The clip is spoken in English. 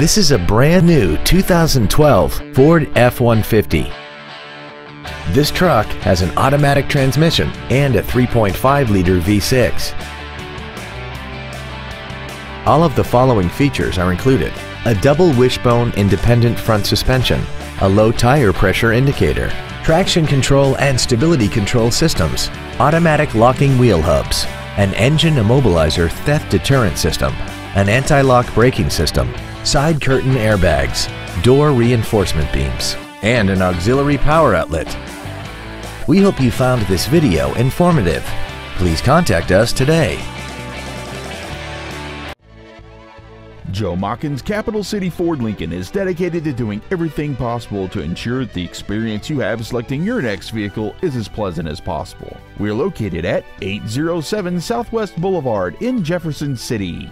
This is a brand new 2012 Ford F-150. This truck has an automatic transmission and a 3.5-liter V6. All of the following features are included. A double wishbone independent front suspension, a low tire pressure indicator, traction control and stability control systems, automatic locking wheel hubs, an engine immobilizer theft deterrent system, an anti-lock braking system, side curtain airbags, door reinforcement beams, and an auxiliary power outlet. We hope you found this video informative. Please contact us today. Joe Machens Capital City Ford Lincoln is dedicated to doing everything possible to ensure that the experience you have selecting your next vehicle is as pleasant as possible. We are located at 807 Southwest Boulevard in Jefferson City.